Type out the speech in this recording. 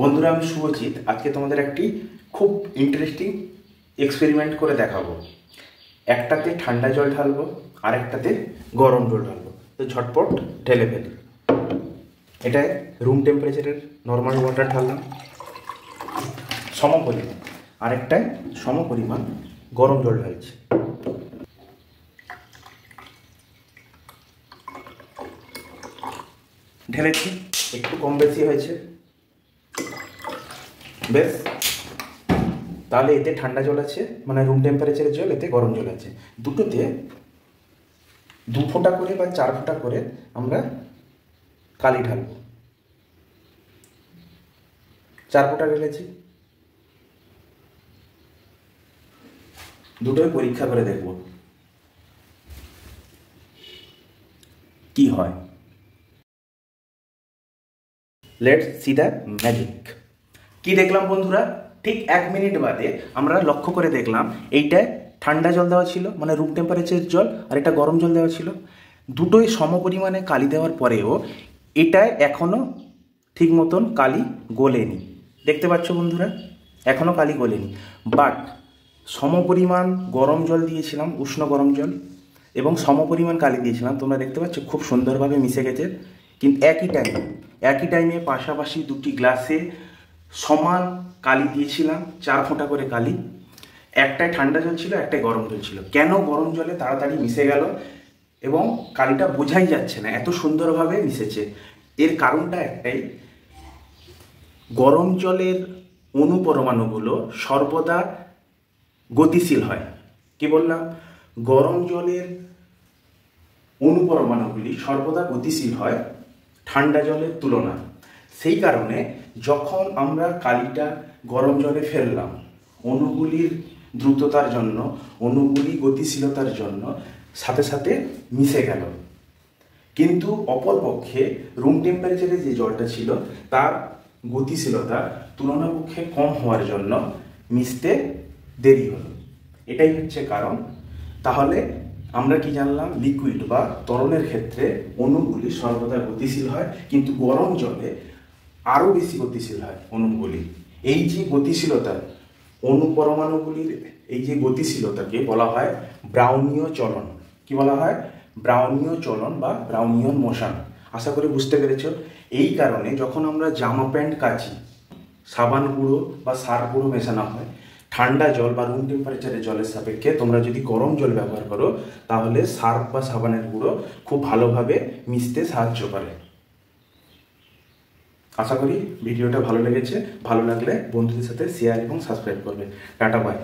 বন্ধুরা, আমি শুভজিৎ। আজকে তোমাদের একটি খুব ইন্টারেস্টিং এক্সপেরিমেন্ট করে দেখাবো। একটাতে ঠান্ডা জল ঢালবো আর একটাতে গরম জল ঢালবো। তো ঝটপট ঢেলে ফেলি। এটা রুম টেম্পারেচারের নর্মাল ওয়াটার ঢাললাম। সম পরিমাণ আরেকটায় সম পরিমাণ গরম জল ঢালছি। ঢেলেছি। একটু কম বেশি হয়েছে। বেশ। তাহলে এতে ঠান্ডা জল আছে মানে রুম টেম্পারেচারের জল, এতে গরম জল আছে। দুটোতে দু ফোঁটা করে বা চার ফোঁটা করে আমরা কালি ঢালব। চার ফোঁটা ঢেলেছি। দুটোই পরীক্ষা করে দেখব। কি হয়? লেটস সি দ্য ম্যাজিক কি দেখলাম বন্ধুরা? ঠিক এক মিনিট বাদে আমরা লক্ষ্য করে দেখলাম এইটায় ঠান্ডা জল দেওয়া ছিল মানে রুম টেম্পারেচার জল, আর এটা গরম জল দেওয়া ছিল। দুটোই সম পরিমাণে কালি দেওয়ার পরেও এটায় এখনও ঠিক মতন কালি গলেনি। দেখতে পাচ্ছ বন্ধুরা? এখনও কালি গলেনি। বাট সম পরিমাণ গরম জল দিয়েছিলাম, উষ্ণ গরম জল, এবং সম পরিমাণ কালি দিয়েছিলাম। তোমরা দেখতে পাচ্ছ খুব সুন্দরভাবে মিশে গেছে। কিন্তু একই টাইমে একই টাইমে পাশাপাশি দুটি গ্লাসে সমান কালি দিয়েছিলাম, চার ফোঁটা করে কালি। একটাই ঠান্ডা জল ছিল, একটাই গরম জল ছিল। কেন গরম জলে তাড়াতাড়ি মিশে গেল? এবং কালিটা বোঝাই যাচ্ছে না, এত সুন্দরভাবে মিশেছে। এর কারণটা একটাই, গরম জলের অনুপরমাণুগুলো সর্বদা গতিশীল হয়। কি বললাম? গরম জলের অনুপরমাণুগুলি সর্বদা গতিশীল হয় ঠান্ডা জলের তুলনা সেই কারণে যখন আমরা কালিটা গরম জলে ফেললাম অণুগুলির দ্রুততার জন্য অণুগুলি গতিশীলতার জন্য সাথে সাথে মিশে গেল। কিন্তু অপরপক্ষে রুম টেম্পারেচারে যে জলটা ছিল, তার গতিশীলতা তুলনাপক্ষে কম হওয়ার জন্য মিশতে দেরি হলো। এটাই হচ্ছে কারণ। তাহলে আমরা কি জানলাম? লিকুইড বা তরলের ক্ষেত্রে অণুগুলি সর্বদা গতিশীল হয়, কিন্তু গরম জলে আরও বেশি গতিশীল হয় অণুগুলি এই যে গতিশীলতা অণু পরমাণুগুলির এই যে গতিশীলতাকে বলা হয় ব্রাউনীয় চলন। কি বলা হয়? ব্রাউনীয় চলন বা ব্রাউনীয় মোশন। আশা করি বুঝতে পেরেছ। এই কারণে যখন আমরা জামা প্যান্ট কাচি, সাবান গুঁড়ো বা সার গুঁড়ো মেশানো হয়, ঠান্ডা জল বা রুম টেম্পারেচারের জলের সাপেক্ষে তোমরা যদি গরম জল ব্যবহার করো, তাহলে সার্ফ বা সাবানের গুঁড়ো খুব ভালোভাবে মিশতে সাহায্য করে। আশা করি ভিডিওটা ভালো লেগেছে। ভালো লাগলে বন্ধুদের সাথে শেয়ার এবং সাবস্ক্রাইব করবে। Tata bye